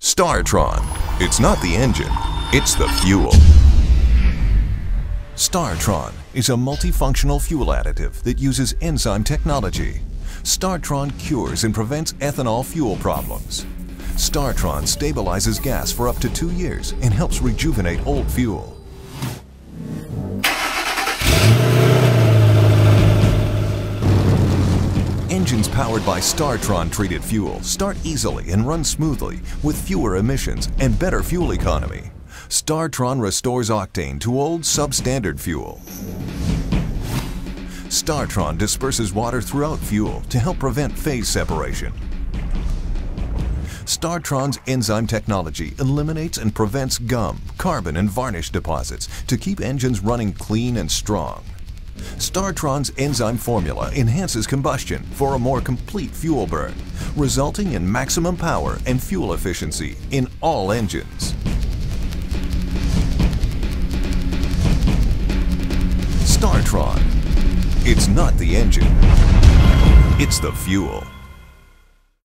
StarTron. It's not the engine, it's the fuel. StarTron is a multifunctional fuel additive that uses enzyme technology. StarTron cures and prevents ethanol fuel problems. StarTron stabilizes gas for up to two years and helps rejuvenate old fuel. Engines powered by StarTron treated fuel start easily and run smoothly with fewer emissions and better fuel economy. StarTron restores octane to old substandard fuel. StarTron disperses water throughout fuel to help prevent phase separation. StarTron's enzyme technology eliminates and prevents gum, carbon, and varnish deposits to keep engines running clean and strong. StarTron's enzyme formula enhances combustion for a more complete fuel burn, resulting in maximum power and fuel efficiency in all engines. StarTron. It's not the engine, it's the fuel.